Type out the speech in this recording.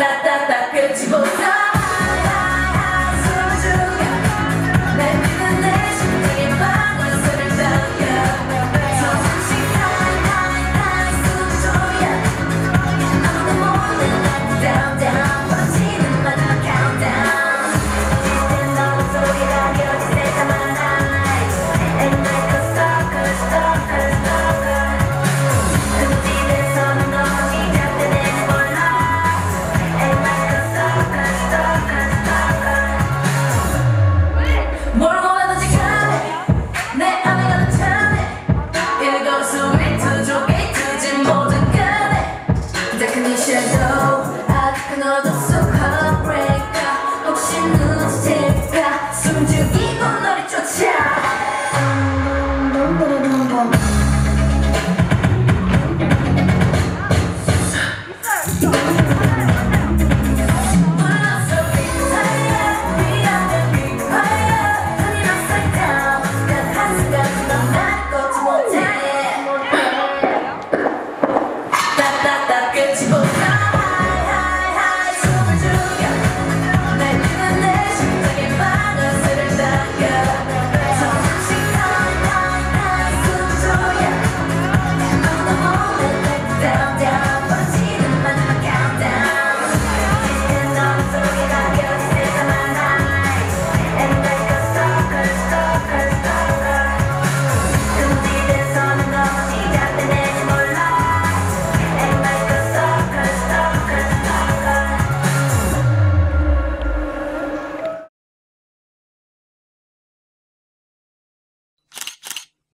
따따따 끝이 보자 let's take